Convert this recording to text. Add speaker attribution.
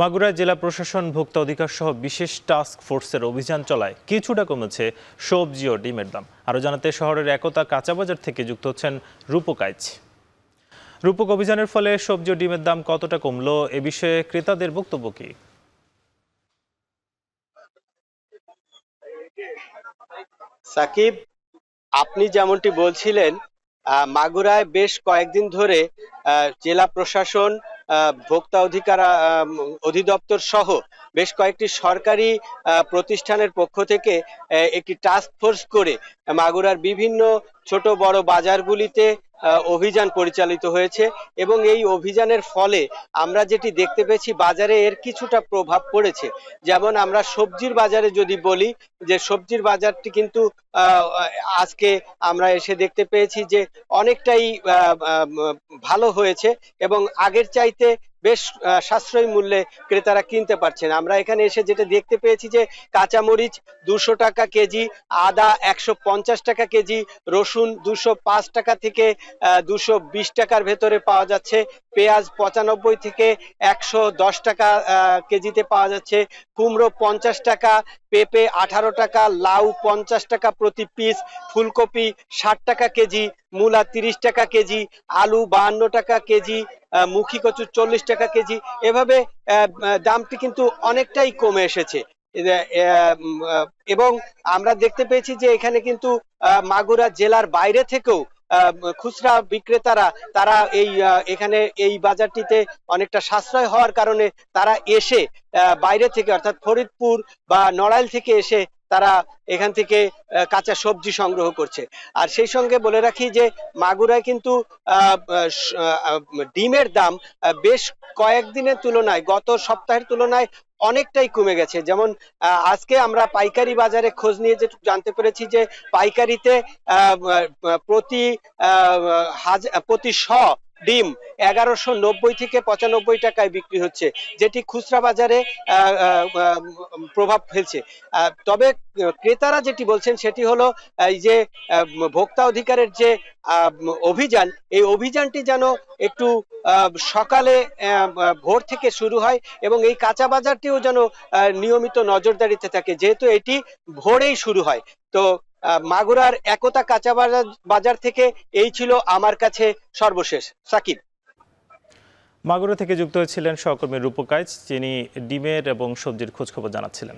Speaker 1: মাগুরা জেলা প্রশাসন ভোক্তা অধিকার সহ বিশেষ টাস্ক ফোর্সের অভিযান চলায় কিছুটা কমেছে সবজি ও ডিমের দাম। আরও জানাতে শহরের একতা কাঁচাবাজার থেকে যুক্ত হচ্ছেন রূপক আইচ। রূপক অভিযানের ফলে সবজি ও ডিমের দাম কতটা কমলো এ বিষয়ে ক্রেতাদের বক্তব্য কি?
Speaker 2: সাকিব, আপনি যেমনটি বলছিলেন মাগুরায় বেশ কয়েকদিন ধরে জেলা প্রশাসন ভোক্তা অধিকার অধিদপ্তর সহ বেশ কয়েকটি সরকারি প্রতিষ্ঠানের পক্ষ থেকে একটি টাস্ক ফোর্স করে মাগুরার বিভিন্ন ছোট বড় বাজারগুলিতে অভিযান পরিচালিত হয়েছে এবং এই অভিযানের ফলে আমরা যেটি দেখতে পেয়েছি, বাজারে এর কিছুটা প্রভাব পড়েছে। যেমন আমরা সবজির বাজারে যদি বলি, যে সবজির বাজারটি কিন্তু আজকে আমরা এসে দেখতে পেয়েছি যে অনেকটাই ভালো হয়েছে এবং আগের চাইতে বেশ সাশ্রয়ী মূল্যে ক্রেতারা কিনতে পারছেন। আমরা এখানে এসে যেটা দেখতে পেয়েছি যে কাঁচামরিচ দুশো টাকা কেজি, আদা একশো পঞ্চাশ টাকা কেজি, রসুন দুশো টাকা থেকে দুশো টাকার ভেতরে পাওয়া যাচ্ছে। পেঁয়াজ পঁচানব্বই থেকে একশো দশ টাকা কেজিতে পাওয়া যাচ্ছে। কুমড়ো পঞ্চাশ টাকা, পেঁপে আঠারো টাকা, লাউ পঞ্চাশ টাকা প্রতি পিস, ফুলকপি ষাট টাকা কেজি, মূলা তিরিশ টাকা কেজি, আলু বাহান্ন টাকা কেজি মুখী কচু চল্লিশ টাকা কেজি। এভাবে দামটি কিন্তু অনেকটাই কমে এসেছে। এবং আমরা দেখতে পেয়েছি যে এখানে কিন্তু মাগুরা জেলার বাইরে থেকেও খুচরা বিক্রেতারা, তারা এই এখানে এই বাজারটিতে অনেকটা সাশ্রয় হওয়ার কারণে তারা এসে বাইরে থেকে অর্থাৎ ফরিদপুর বা নড়াইল থেকে এসে তারা এখান থেকে কাঁচা সবজি সংগ্রহ করছে। আর সেই সঙ্গে বলে রাখি যে, মাগুরায় কিন্তু ডিমের দাম বেশ কয়েকদিনের তুলনায়, গত সপ্তাহের তুলনায় অনেকটাই কমে গেছে। যেমন আজকে আমরা পাইকারি বাজারে খোঁজ নিয়ে যে জানতে পেরেছি যে, পাইকারিতে প্রতি প্রতি শ ডিম এগারোশো নব্বই থেকে পঁচানব্বই টাকায় বিক্রি হচ্ছে, যেটি খুচরা বাজারে প্রভাব ফেলছে। তবে ক্রেতারা যেটি বলছেন সেটি হলো এই যে ভোক্তা অধিকারের যে অভিযান, এই অভিযানটি যেন একটু সকালে ভোর থেকে শুরু হয় এবং এই কাঁচা বাজারটিও যেন নিয়মিত নজরদারিতে থাকে, যেহেতু এটি ভোরেই শুরু হয়। তো মাগুরার একতা কাঁচা বাজার থেকে এই ছিল আমার কাছে সর্বশেষ। সাকিব।
Speaker 1: মাগুরা থেকে যুক্ত হয়েছিলেন সহকর্মী রূপকাজ যিনি ডিমের এবং সবজির খোঁজখবর জানাচ্ছিলেন।